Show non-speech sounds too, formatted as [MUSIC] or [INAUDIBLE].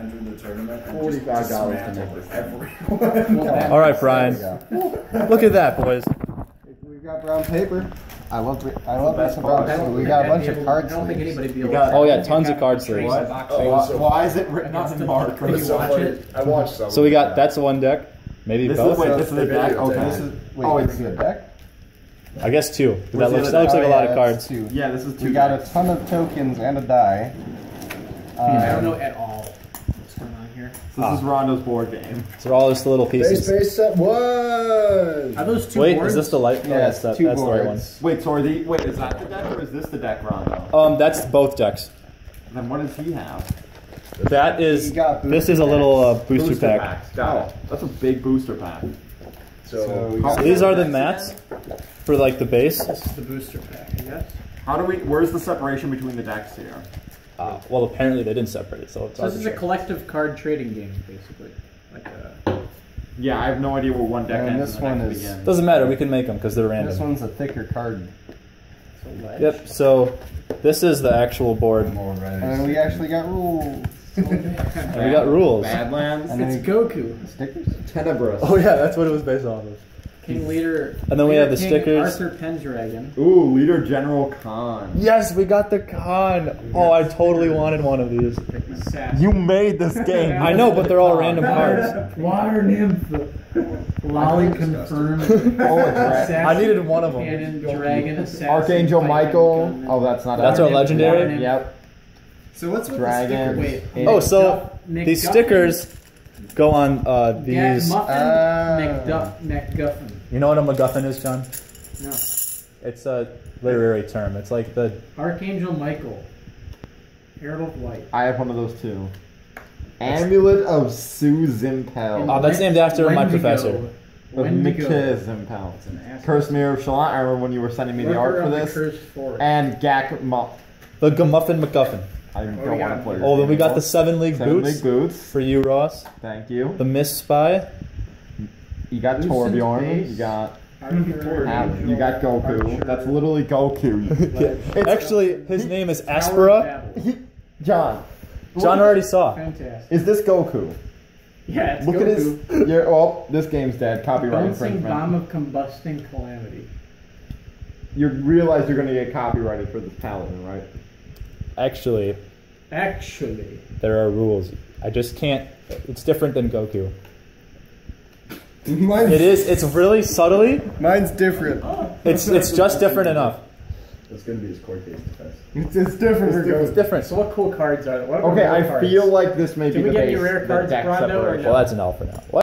entered the tournament. $45 to make this everyone. [LAUGHS] All right, Brian. Look at that, boys. We've got brown paper. I love it. I love best this brown paper. We got a bunch of I don't think anybody be able got- Oh, yeah, tons of card sleeves. Why is it written That's on the- in marker? Can you So watch it? I watched some. So we got that's one deck, maybe This is both. wait. This is the deck. Okay. This is wait. Oh, this is the deck. I guess two. That Where's looks that looks like a lot of cards. that's two. Yeah, this is two. We got a ton of tokens and a die. I don't Um, know at all what's going on here. So this is Rondo's board game. So they're all just the little pieces. base set one. Are those two Wait, boards? is this the light? Yeah, oh, that's, that, two that's the right one. Wait, so are the wait? Is that the deck or is this the deck, Rondo? Um, that's both decks. Then what does he have? That is. You got This booster is a little uh, packs. booster, pack. packs. Got it. That's a big booster pack. So, So we How- got- These are the mats for like the base. This is the booster pack, I guess. How do we? Where's the separation between the decks here? Uh, well, apparently they didn't separate it, so it's So this is a collective card trading game, basically. Like a, Yeah, I have no idea where one deck And ends this and one is- begins. Doesn't matter. We can make them because they're random. This one's a thicker card. it's a ledge. Yep. So this is the actual board, And then we actually got rules. [LAUGHS] and we got rules. Badlands. And It's Goku. Stickers? Tenebris. Oh yeah, that's what it was based off of. King Leader. And then we have the King stickers. Arthur Pendragon. Ooh, Leader General Khan. Yes, we got the Khan. Oh, I totally wanted one of these. You made this game. I know, but they're all random cards. Water nymph. Lolly confirmed. Oh, [LAUGHS] a I needed one of them. Cannon, dragon, assassin. Archangel Michael. gunman. Oh, that's not. That's a- our legendary? Nymph. Yep. so what's with Dragon. Wait. Oh, so Mc- these McGuffin. stickers go on uh, Yeah, these. Muffin. Ah. McDuff, McGuffin. You know what a MacGuffin is, John? No. It's a literary term. It's like the Archangel Michael. Herald of Light. I have one of those too. Amulet of Sue Zimpel. Oh, that's named after my Wendigo. professor. Of Wendigo. Mikta Zimpel. Cursed Mirror of Shalott. I remember when you were sending me the art Worker for of the this. Cursed Forest. And Gak Muff. the Gamuffin MacGuffin. I don't we want got? to play. Oh, then we got the seven league Seven boots League Boots. for you, Ross. Thank you. The Miss Spy. You got Lucen's Torbjorn. You got Arthur, You got Goku. That's literally Goku. [LAUGHS] Yeah. Actually, his name is Aspara. He- John. John already saw. Fantastic. Is this Goku? Yeah, it's Look Goku. at his. You're, oh, this game's dead. Copyright Bouncing bomb infringement. of combusting calamity. You realize you're gonna get copyrighted for this paladin, right? Actually, Actually, there are rules. I just can't. It's different than Goku. [LAUGHS] Mine's, It is. It's really subtly. mine's different. It's it's just different enough. It's gonna be his court case defense. It's, it's different. for It's different. so what cool cards are there? What Okay, rare I cards? feel like this may Did be we the get any rare cards, deck Rondo, or separation. Well, that's an L for now. What?